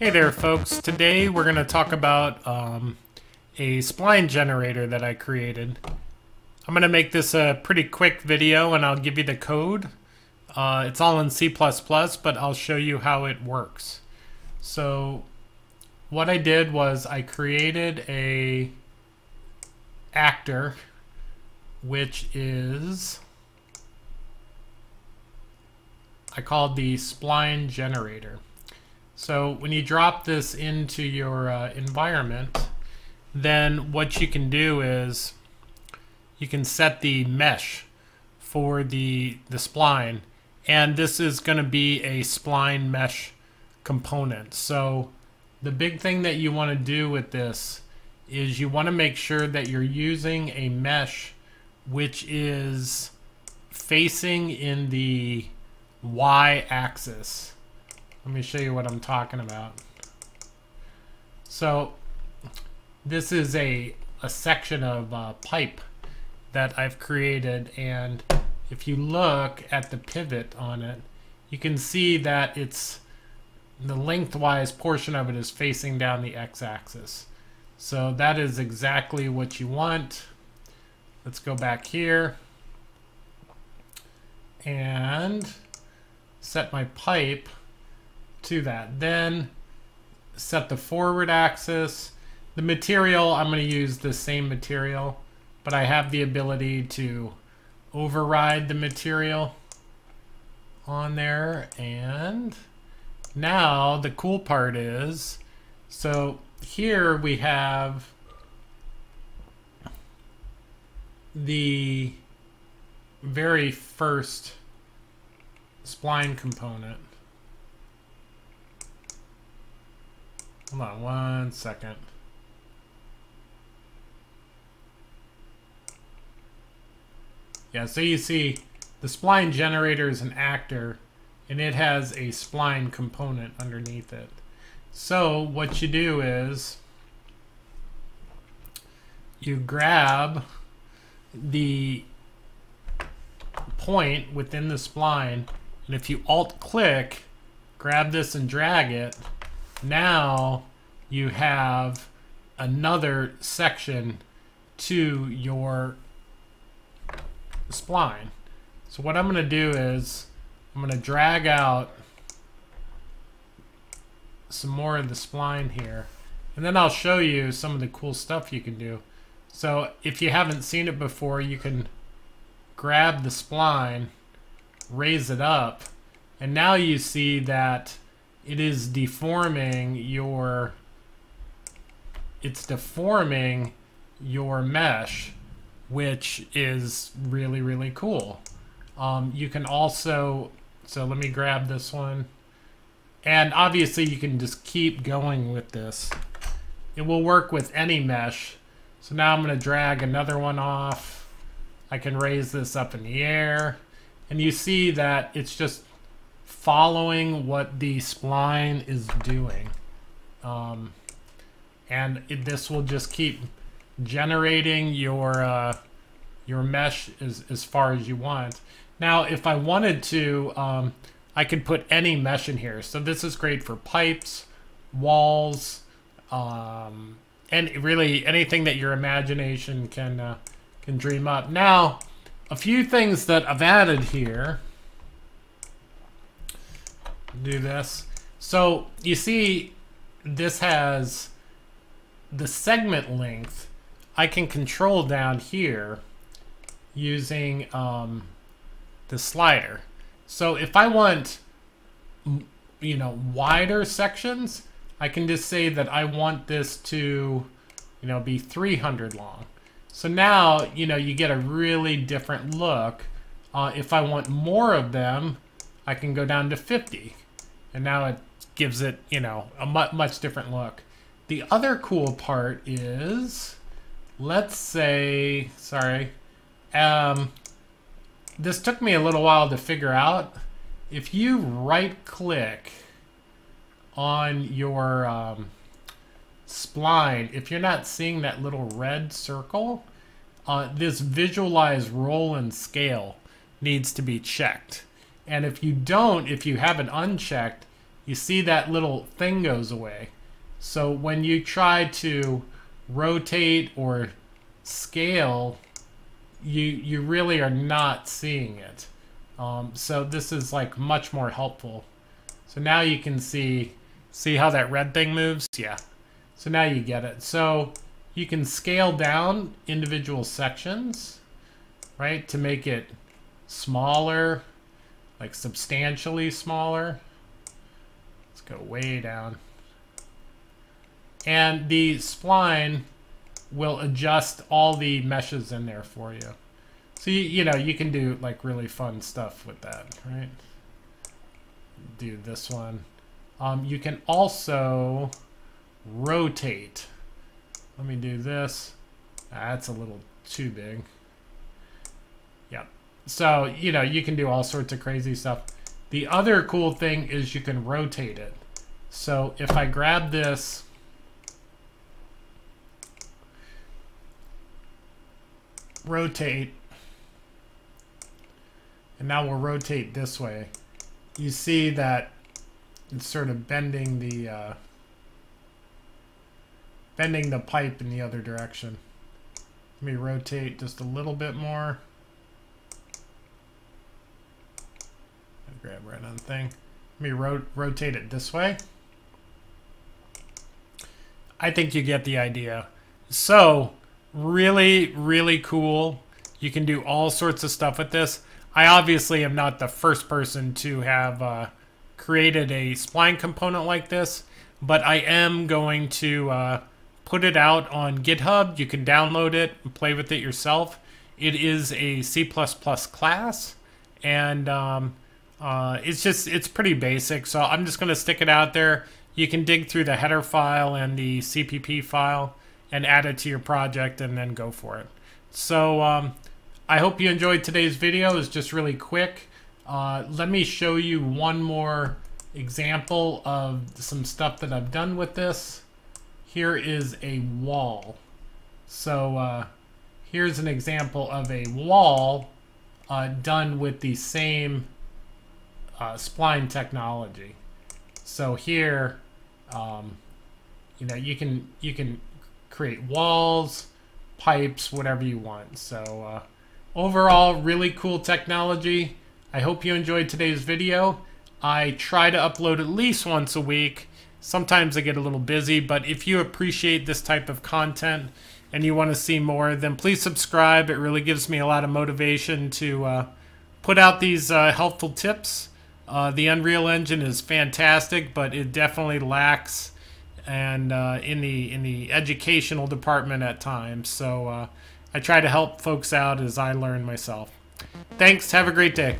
Hey there folks, today we're going to talk about um, a spline generator that I created. I'm going to make this a pretty quick video and I'll give you the code. Uh, it's all in C++, but I'll show you how it works. So what I did was I created a actor which is I called the spline generator. So when you drop this into your uh, environment, then what you can do is you can set the mesh for the, the spline. And this is going to be a spline mesh component. So the big thing that you want to do with this is you want to make sure that you're using a mesh which is facing in the y-axis. Let me show you what I'm talking about. So this is a, a section of uh, pipe that I've created and if you look at the pivot on it, you can see that it's the lengthwise portion of it is facing down the x-axis. So that is exactly what you want. Let's go back here and set my pipe to that. Then set the forward axis. The material, I'm going to use the same material, but I have the ability to override the material on there. And now the cool part is, so here we have the very first spline component. Hold on one second. Yeah, so you see the spline generator is an actor and it has a spline component underneath it. So what you do is you grab the point within the spline and if you alt click grab this and drag it now you have another section to your spline. So what I'm going to do is I'm going to drag out some more of the spline here. And then I'll show you some of the cool stuff you can do. So if you haven't seen it before, you can grab the spline, raise it up, and now you see that it is deforming your it's deforming your mesh which is really really cool. Um, you can also so let me grab this one. And obviously you can just keep going with this. It will work with any mesh. So now I'm going to drag another one off. I can raise this up in the air. And you see that it's just following what the spline is doing. Um, and it, this will just keep generating your uh, your mesh as, as far as you want. Now, if I wanted to, um, I could put any mesh in here. So this is great for pipes, walls, um, and really anything that your imagination can uh, can dream up. Now, a few things that I've added here do this. So you see this has the segment length I can control down here using um, the slider. So if I want, you know, wider sections, I can just say that I want this to, you know, be 300 long. So now, you know, you get a really different look. Uh, if I want more of them, I can go down to 50 and now it gives it, you know, a much, much different look. The other cool part is, let's say, sorry, um, this took me a little while to figure out. If you right click on your um, spline, if you're not seeing that little red circle, uh, this visualize roll and scale needs to be checked. And if you don't, if you have it unchecked, you see that little thing goes away. So when you try to rotate or scale, you you really are not seeing it. Um, so this is like much more helpful. So now you can see see how that red thing moves? Yeah. So now you get it. So you can scale down individual sections, right, to make it smaller, like substantially smaller. Let's go way down. And the spline will adjust all the meshes in there for you. So, you, you know, you can do like really fun stuff with that, right? Do this one. Um, you can also rotate. Let me do this. That's a little too big. So, you know, you can do all sorts of crazy stuff. The other cool thing is you can rotate it. So if I grab this, rotate, and now we'll rotate this way, you see that it's sort of bending the uh, bending the pipe in the other direction. Let me rotate just a little bit more. Grab right on the thing. Let me ro rotate it this way. I think you get the idea. So, really, really cool. You can do all sorts of stuff with this. I obviously am not the first person to have uh, created a spline component like this, but I am going to uh, put it out on GitHub. You can download it and play with it yourself. It is a C++ class, and um, uh, it's just, it's pretty basic. So I'm just going to stick it out there. You can dig through the header file and the CPP file and add it to your project and then go for it. So um, I hope you enjoyed today's video. It's just really quick. Uh, let me show you one more example of some stuff that I've done with this. Here is a wall. So uh, here's an example of a wall uh, done with the same uh, spline technology. So here, um, you know, you can you can create walls, pipes, whatever you want. So uh, overall, really cool technology. I hope you enjoyed today's video. I try to upload at least once a week. Sometimes I get a little busy, but if you appreciate this type of content and you want to see more, then please subscribe. It really gives me a lot of motivation to uh, put out these uh, helpful tips. Uh, the Unreal Engine is fantastic, but it definitely lacks and uh, in the in the educational department at times. So uh, I try to help folks out as I learn myself. Thanks. Have a great day.